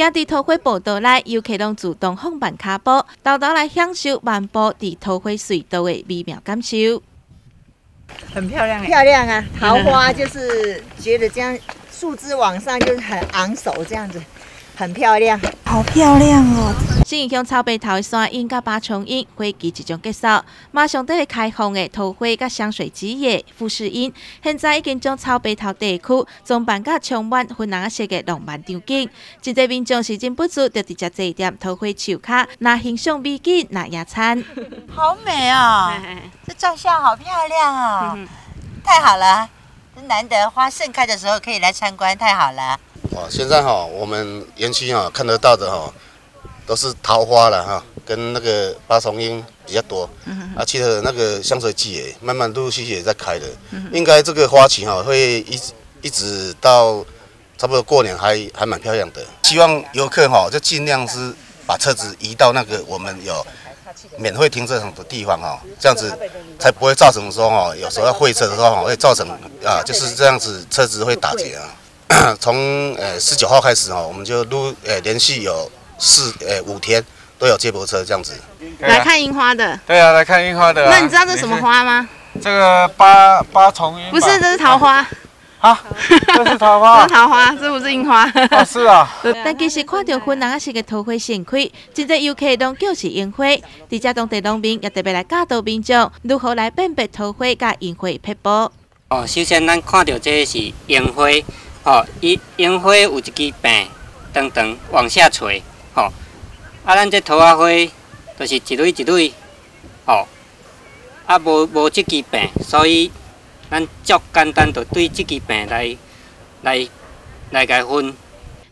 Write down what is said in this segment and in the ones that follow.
行伫桃花步道内，游客拢主动放慢脚步，偷偷来享受漫步伫桃花隧道的美妙感受。很漂亮欸，漂亮啊！桃花 就是觉得这样树枝往上就是很昂首这样子，很漂亮，好漂亮哦！新义乡草背头的山樱甲八重樱花期即将结束，马上得开放的桃花甲香水之夜富士樱，现在已经将草背头地区装扮甲充满粉红色的浪漫场景。真侪民众是真不住，就直接坐点桃花树卡，拿欣赏美景，拿野餐。好美哦！这照相好漂亮哦！太好了，难得花盛开的时候可以来参观，太好了。哇，现在哈，我们园区哈看得到的哈。都是桃花了哈，跟那个八重樱比较多，而且那个香水季也慢慢陆陆续续也在开的，应该这个花期哈会一直一直到差不多过年还还蛮漂亮的。希望游客哈就尽量是把车子移到那个我们有免费停车场的地方哈，这样子才不会造成说哈有时候要会车的时候哈会造成啊就是这样子车子会打结啊。从呃十九号开始哈，我们就陆呃连续有。四呃五天都有接驳车这样子来看樱花的。对啊，来看樱花的。那你知道这是什么花吗？这个八八重樱。不是，这是桃花。啊，这是桃花。这是桃花，这不是樱花。是啊。但其实看到粉红色的桃花盛开，真侪游客都叫是樱花。伫遮当地农民也特别来教导民众如何来辨别桃花甲樱花撇步。哦，首先咱看到这是樱花，哦，伊樱花有一支柄，长长往下垂。吼，啊，咱这桃花花就是一蕊一蕊，吼，啊，无无即支病，所以咱足简单，就对即支病来来来解分。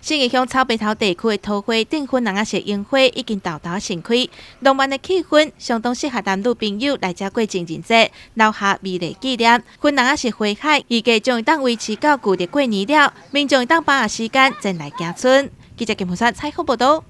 新义乡草北头地区的桃花订婚人啊，是樱花已经到达盛开，浪漫的气氛相当适合男女朋友来遮过情人节，留下美丽纪念。婚人啊是花海，预计将会当维持到旧的过年了，民众会当把握时间前来行村。记者金木山采访报道。